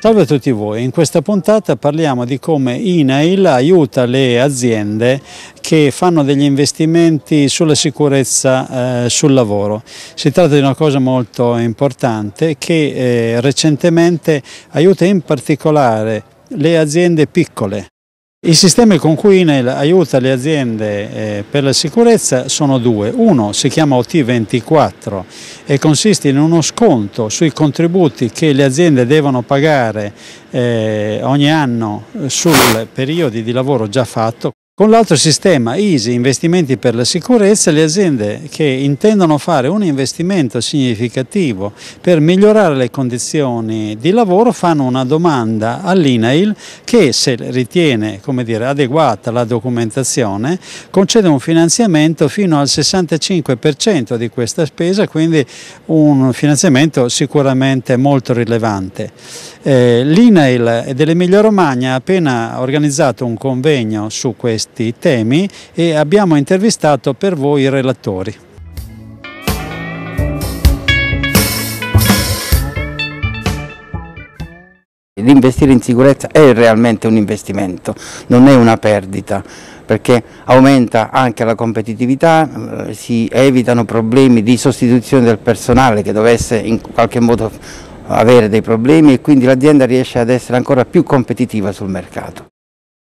Salve a tutti voi, in questa puntata parliamo di come INAIL aiuta le aziende che fanno degli investimenti sulla sicurezza eh, sul lavoro. Si tratta di una cosa molto importante che eh, recentemente aiuta in particolare le aziende piccole i sistemi con cui INEL aiuta le aziende eh, per la sicurezza sono due. Uno si chiama OT24 e consiste in uno sconto sui contributi che le aziende devono pagare eh, ogni anno sul periodi di lavoro già fatto. Con l'altro sistema Easy, investimenti per la sicurezza, le aziende che intendono fare un investimento significativo per migliorare le condizioni di lavoro fanno una domanda all'INAIL che se ritiene dire, adeguata la documentazione concede un finanziamento fino al 65% di questa spesa, quindi un finanziamento sicuramente molto rilevante. Eh, L'INAIL dell'Emilia Romagna ha appena organizzato un convegno su questi temi e abbiamo intervistato per voi i relatori. L'investire in sicurezza è realmente un investimento, non è una perdita perché aumenta anche la competitività, eh, si evitano problemi di sostituzione del personale che dovesse in qualche modo avere dei problemi e quindi l'azienda riesce ad essere ancora più competitiva sul mercato.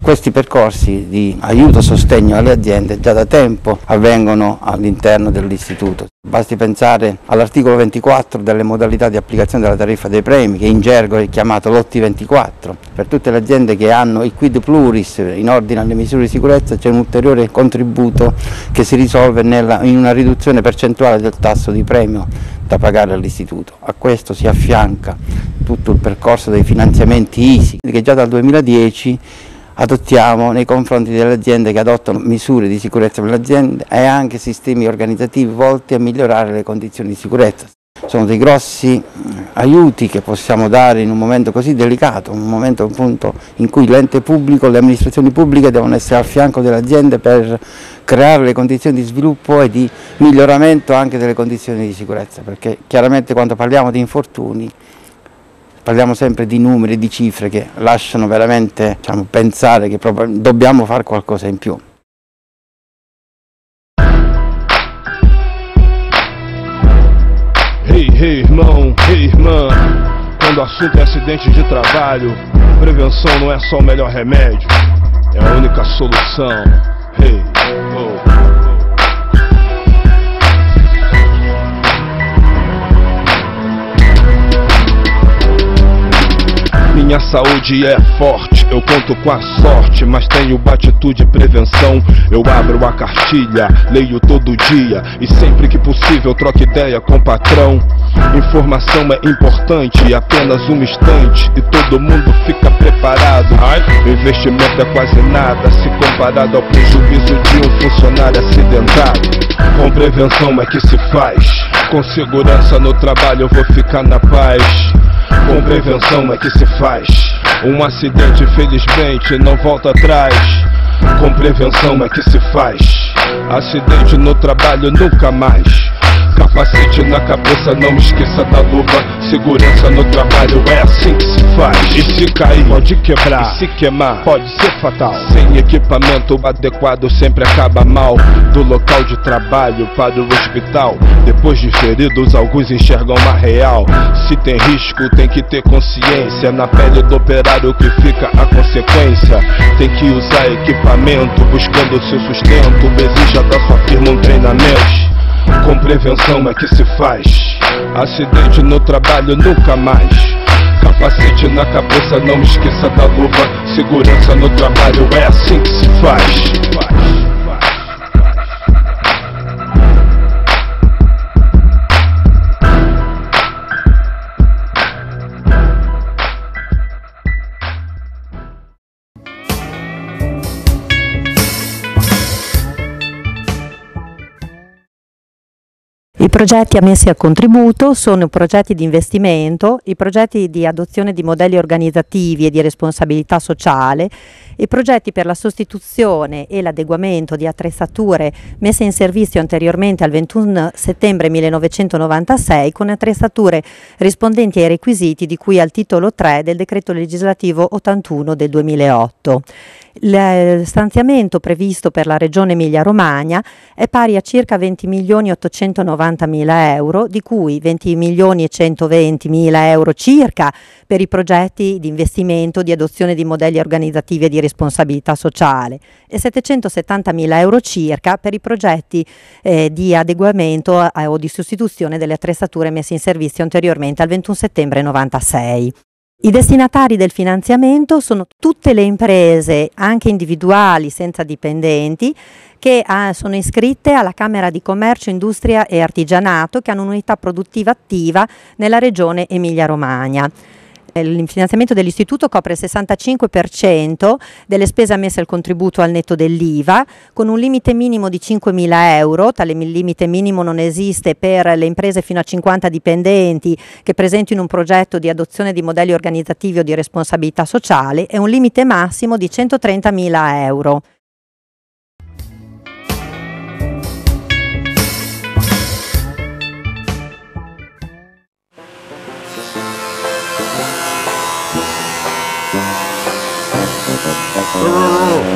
Questi percorsi di aiuto e sostegno alle aziende già da tempo avvengono all'interno dell'istituto. Basti pensare all'articolo 24 delle modalità di applicazione della tariffa dei premi che in gergo è chiamato lotti 24. Per tutte le aziende che hanno il quid pluris in ordine alle misure di sicurezza c'è un ulteriore contributo che si risolve nella, in una riduzione percentuale del tasso di premio da pagare all'istituto. A questo si affianca tutto il percorso dei finanziamenti ISI che già dal 2010 adottiamo nei confronti delle aziende che adottano misure di sicurezza per le aziende e anche sistemi organizzativi volti a migliorare le condizioni di sicurezza. Sono dei grossi aiuti che possiamo dare in un momento così delicato, un momento appunto in cui l'ente pubblico, le amministrazioni pubbliche devono essere al fianco delle aziende per creare le condizioni di sviluppo e di miglioramento anche delle condizioni di sicurezza, perché chiaramente quando parliamo di infortuni parliamo sempre di numeri, di cifre che lasciano veramente diciamo, pensare che dobbiamo fare qualcosa in più. Hey, hey, irmão, hey, irmã. Quando o assunto é acidente de trabalho, prevenção não é só o melhor remédio, é a única solução. Hey, Minha saúde é forte, eu conto com a sorte, mas tenho atitude e prevenção. Eu abro a cartilha, leio todo dia e sempre que possível troco ideia com o patrão. Informação é importante, apenas um instante e todo mundo fica preparado. Investimento é quase nada se comparado ao prejuízo de um funcionário acidentado. Com prevenção é que se faz, com segurança no trabalho eu vou ficar na paz. Com prevenção é que se faz. Um acidente, felizmente, não volta atrás. Com prevenção é que se faz. Acidente no trabalho nunca mais. Capacete na cabeça, não esqueça da luva. Segurança no trabalho é assim que se faz. E se cair, pode quebrar. E se queimar, pode ser fatal. Sem equipamento adequado, sempre acaba mal. Do local de trabalho para o hospital. Depois de feridos, alguns enxergam a real. Se tem risco, tem que ter consciência. Na pele do operário que fica a consequência. Tem que usar equipamento, buscando seu sustento. Exija da sua firma um treinamento. Com prevenção é que se faz. Acidente no trabalho nunca mais. Capacete na cabeça, não esqueça da luva. Segurança no trabalho é assim que se faz. Progetti ammessi al contributo sono progetti di investimento, i progetti di adozione di modelli organizzativi e di responsabilità sociale, i progetti per la sostituzione e l'adeguamento di attrezzature messe in servizio anteriormente al 21 settembre 1996 con attrezzature rispondenti ai requisiti di cui al titolo 3 del decreto legislativo 81 del 2008. Il stanziamento previsto per la regione Emilia-Romagna è pari a circa 20 milioni 890 mila euro, di cui 20 milioni e 120 mila euro circa per i progetti di investimento di adozione di modelli organizzativi e di responsabilità sociale e 770 mila euro circa per i progetti eh, di adeguamento eh, o di sostituzione delle attrezzature messe in servizio anteriormente al 21 settembre 96. I destinatari del finanziamento sono tutte le imprese, anche individuali senza dipendenti, che ah, sono iscritte alla Camera di Commercio, Industria e Artigianato che hanno un'unità produttiva attiva nella regione Emilia-Romagna. Il finanziamento dell'istituto copre il 65% delle spese ammesse al contributo al netto dell'IVA, con un limite minimo di 5.000 euro, tale limite minimo non esiste per le imprese fino a 50 dipendenti che presentino un progetto di adozione di modelli organizzativi o di responsabilità sociale e un limite massimo di 130.000 euro. Oh,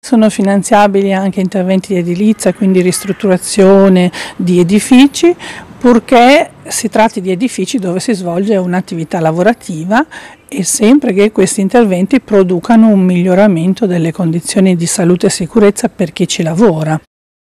Sono finanziabili anche interventi di edilizia, quindi ristrutturazione di edifici, purché si tratti di edifici dove si svolge un'attività lavorativa e sempre che questi interventi producano un miglioramento delle condizioni di salute e sicurezza per chi ci lavora.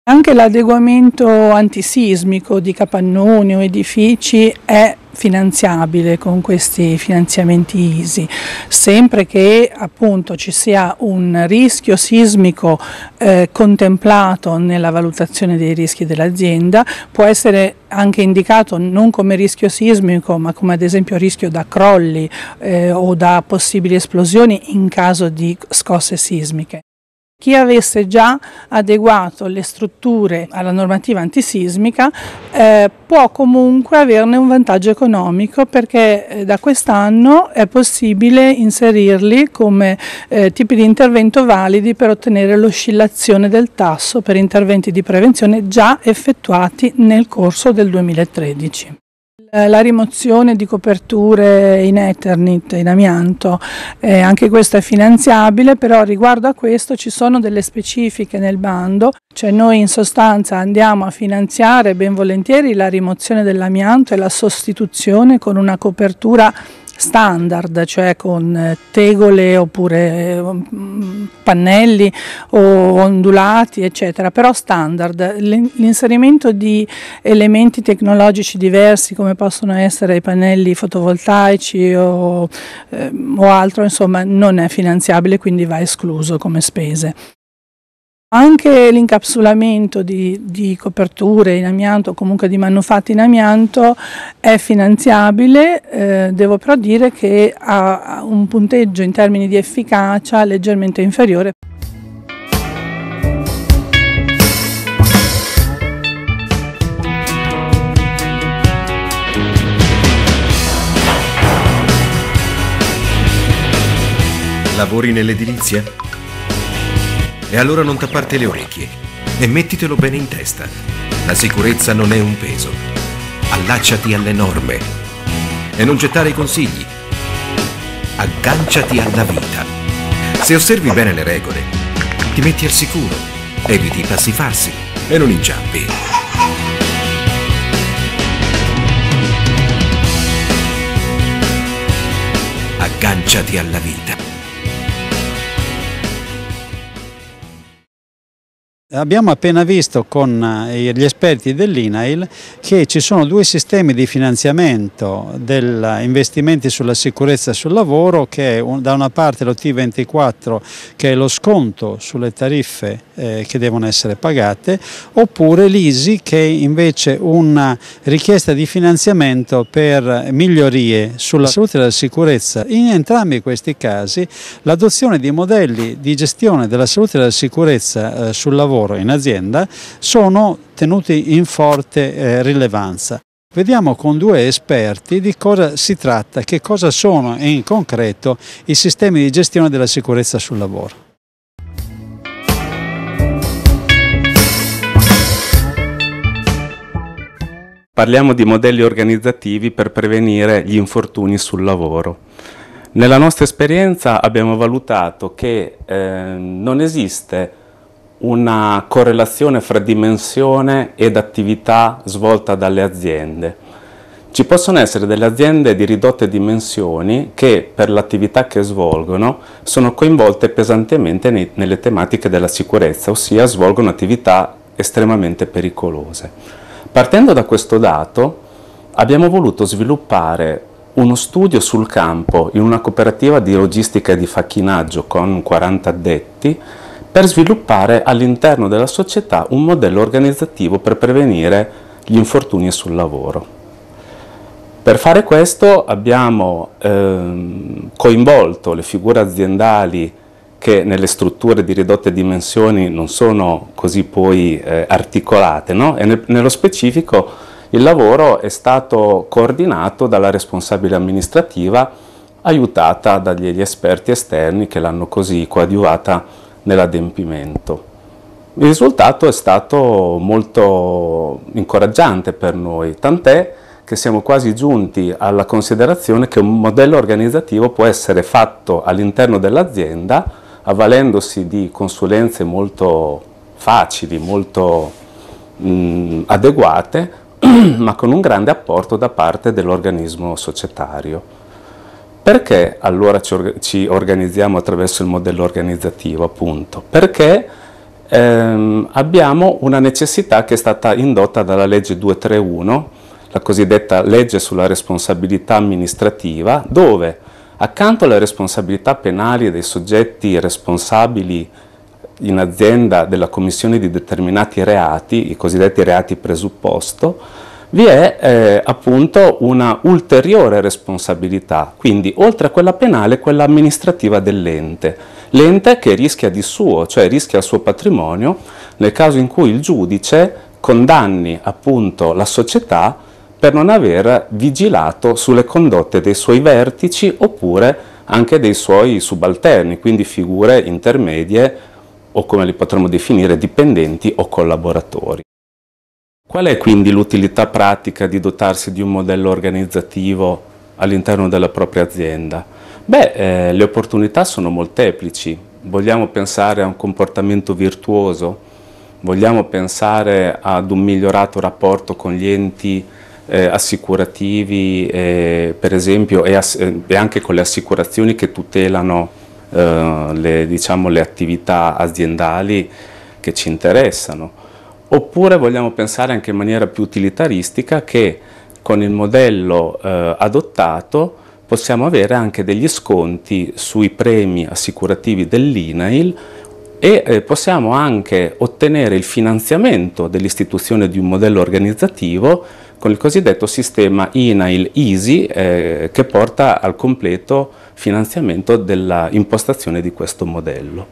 Anche l'adeguamento antisismico di capannoni o edifici è finanziabile con questi finanziamenti ISI, sempre che appunto ci sia un rischio sismico eh, contemplato nella valutazione dei rischi dell'azienda, può essere anche indicato non come rischio sismico ma come ad esempio rischio da crolli eh, o da possibili esplosioni in caso di scosse sismiche. Chi avesse già adeguato le strutture alla normativa antisismica eh, può comunque averne un vantaggio economico perché eh, da quest'anno è possibile inserirli come eh, tipi di intervento validi per ottenere l'oscillazione del tasso per interventi di prevenzione già effettuati nel corso del 2013. Eh, la rimozione di coperture in Eternit, in amianto, eh, anche questo è finanziabile, però riguardo a questo ci sono delle specifiche nel bando, cioè noi in sostanza andiamo a finanziare ben volentieri la rimozione dell'amianto e la sostituzione con una copertura standard, cioè con eh, tegole oppure mm, pannelli o ondulati, eccetera, però standard. L'inserimento di elementi tecnologici diversi come possono essere i pannelli fotovoltaici o, eh, o altro, insomma, non è finanziabile, quindi va escluso come spese. Anche l'incapsulamento di, di, coperture in amianto o comunque di manufatti in amianto è finanziabile, eh, devo però dire che ha un punteggio in termini di efficacia leggermente inferiore. Lavori nell'edilizia? E allora non tapparti le orecchie e mettitelo bene in testa. La sicurezza non è un peso. Allacciati alle norme e non gettare i consigli. Agganciati alla vita. Se osservi bene le regole, ti metti al sicuro, eviti i passi farsi e non inciampi. Agganciati alla vita. Abbiamo appena visto con eh, gli esperti dell'INAIL che ci sono due sistemi di finanziamento degli investimenti sulla sicurezza sul lavoro che è da una parte lo T24 che è lo sconto sulle tariffe eh, che devono essere pagate oppure l'ISI che invece una richiesta di finanziamento per migliorie sulla salute e la sicurezza. In entrambi questi casi l'adozione di modelli di gestione della salute e della sicurezza eh, sul lavoro in azienda sono tenuti in forte eh, rilevanza. Vediamo con due esperti di cosa si tratta, che cosa sono in concreto i sistemi di gestione della sicurezza sul lavoro. Parliamo di modelli organizzativi per prevenire gli infortuni sul lavoro. Nella nostra esperienza abbiamo valutato che eh, non esiste una correlazione fra dimensione ed attività svolta dalle aziende. Ci possono essere delle aziende di ridotte dimensioni che per l'attività che svolgono sono coinvolte pesantemente nei, nelle tematiche della sicurezza, ossia svolgono attività estremamente pericolose. Partendo da questo dato abbiamo voluto sviluppare uno studio sul campo in una cooperativa di logistica e di facchinaggio con 40 addetti per sviluppare all'interno della società un modello organizzativo per prevenire gli infortuni sul lavoro. Per fare questo abbiamo ehm, coinvolto le figure aziendali che nelle strutture di ridotte dimensioni non sono così poi eh, articolate, no? e nel, nello specifico il lavoro è stato coordinato dalla responsabile amministrativa aiutata dagli esperti esterni che l'hanno così coadiuvata nell'adempimento. Il risultato è stato molto incoraggiante per noi, tant'è che siamo quasi giunti alla considerazione che un modello organizzativo può essere fatto all'interno dell'azienda avvalendosi di consulenze molto facili, molto mh, adeguate, ma con un grande apporto da parte dell'organismo societario. Perché allora ci, organizziamo attraverso il modello organizzativo? Appunto? Perché ehm, abbiamo una necessità che è stata indotta dalla legge 231, la cosiddetta legge sulla responsabilità amministrativa, dove accanto alle responsabilità penali dei soggetti responsabili in azienda della commissione di determinati reati, i cosiddetti reati presupposto, vi è eh, appunto una ulteriore responsabilità, quindi oltre a quella penale, quella amministrativa dell'ente. L'ente che rischia di suo, cioè rischia il suo patrimonio, nel caso in cui il giudice condanni appunto la società per non aver vigilato sulle condotte dei suoi vertici oppure anche dei suoi subalterni, quindi figure intermedie o come li potremmo definire dipendenti o collaboratori. Qual è quindi l'utilità pratica di dotarsi di un modello organizzativo all'interno della propria azienda? Beh, eh, le opportunità sono molteplici. Vogliamo pensare a un comportamento virtuoso, vogliamo pensare ad un migliorato rapporto con gli enti eh, assicurativi, eh, per esempio, e, e, anche con le assicurazioni che tutelano eh, le, diciamo, le attività aziendali che ci interessano. Oppure vogliamo pensare anche in maniera più utilitaristica che con il modello eh, adottato possiamo avere anche degli sconti sui premi assicurativi dell'INAIL e eh, possiamo anche ottenere il finanziamento dell'istituzione di un modello organizzativo con il cosiddetto sistema INAIL EASY eh, che porta al completo finanziamento dell'impostazione di questo modello.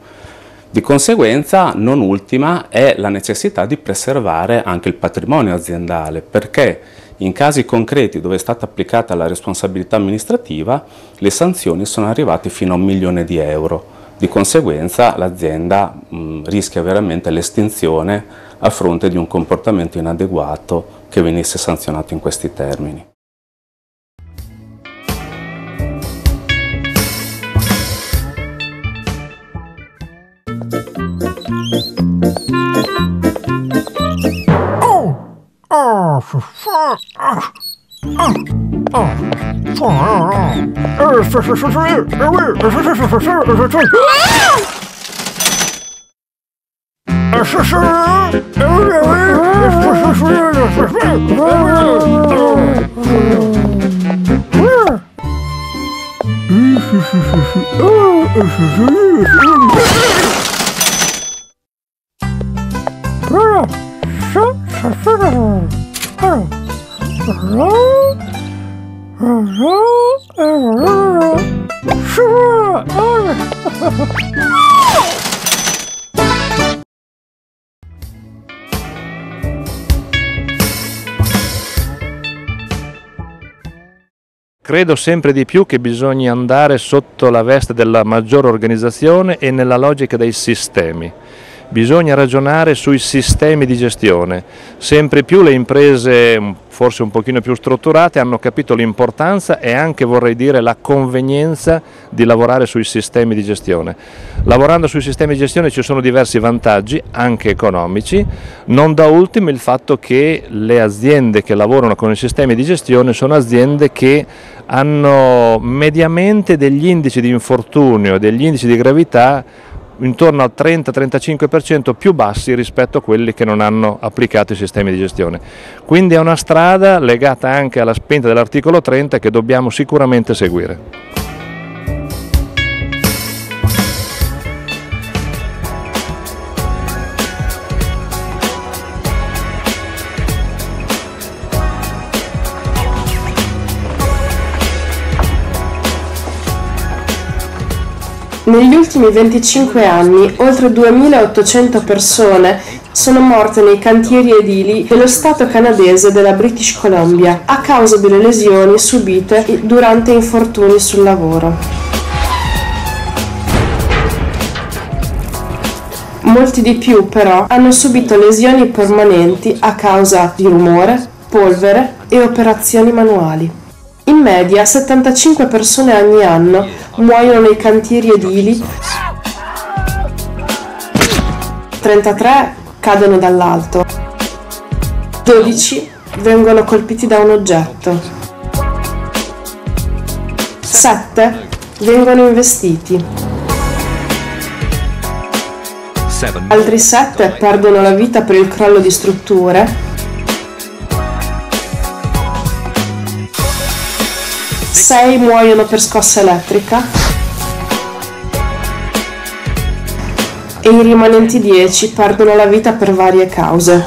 Di conseguenza, non ultima, è la necessità di preservare anche il patrimonio aziendale, perché in casi concreti dove è stata applicata la responsabilità amministrativa, le sanzioni sono arrivate fino a un milione di euro. Di conseguenza l'azienda rischia veramente l'estinzione a fronte di un comportamento inadeguato che venisse sanzionato in questi termini. Oh, Credo sempre di più che bisogna andare sotto la veste della maggiore organizzazione e nella logica dei sistemi. Bisogna ragionare sui sistemi di gestione. Sempre più le imprese, forse un pochino più strutturate, hanno capito l'importanza e anche vorrei dire la convenienza di lavorare sui sistemi di gestione. Lavorando sui sistemi di gestione ci sono diversi vantaggi, anche economici, non da ultimo il fatto che le aziende che lavorano con i sistemi di gestione sono aziende che hanno mediamente degli indici di infortunio, degli indici di gravità intorno al 30-35% più bassi rispetto a quelli che non hanno applicato i sistemi di gestione. Quindi è una strada legata anche alla spinta dell'articolo 30 che dobbiamo sicuramente seguire. Negli ultimi 25 anni oltre 2800 persone sono morte nei cantieri edili dello Stato canadese della British Columbia a causa delle lesioni subite durante infortuni sul lavoro. Molti di più però hanno subito lesioni permanenti a causa di rumore, polvere e operazioni manuali. In media 75 persone ogni anno muoiono nei cantieri edili, 33 cadono dall'alto, 12 vengono colpiti da un oggetto, 7 vengono investiti. Altri 7 perdono la vita per il crollo di strutture 6 muoiono per scossa elettrica e i rimanenti 10 perdono la vita per varie cause.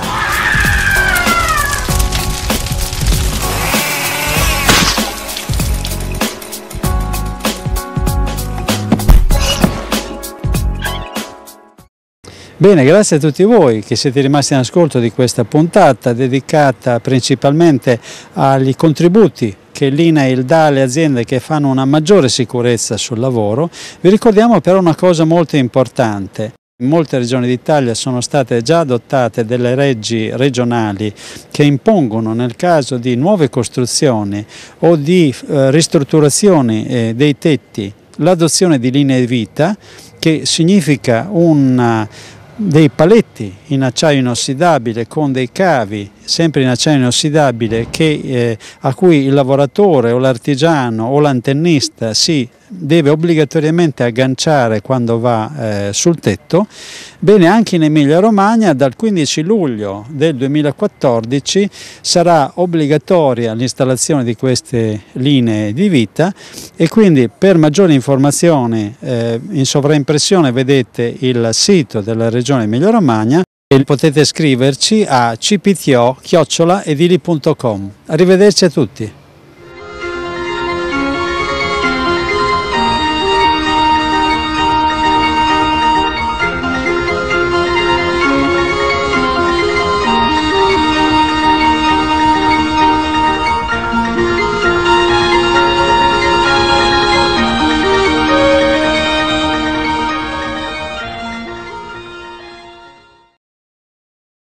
Bene, grazie a tutti voi che siete rimasti in ascolto di questa puntata dedicata principalmente agli contributi che l'INAIL dà alle aziende che fanno una maggiore sicurezza sul lavoro. Vi ricordiamo però una cosa molto importante. In molte regioni d'Italia sono state già adottate delle leggi regionali che impongono nel caso di nuove costruzioni o di eh, ristrutturazioni eh, dei tetti l'adozione di linee vita che significa una dei paletti in acciaio inossidabile con dei cavi sempre in acciaio inossidabile che, eh, a cui il lavoratore o l'artigiano o l'antennista si deve obbligatoriamente agganciare quando va eh, sul tetto, bene anche in Emilia Romagna dal 15 luglio del 2014 sarà obbligatoria l'installazione di queste linee di vita e quindi per maggiori informazioni eh, in sovraimpressione vedete il sito della Regione Emilia Romagna potete scriverci a cpto-edili.com. Arrivederci a tutti.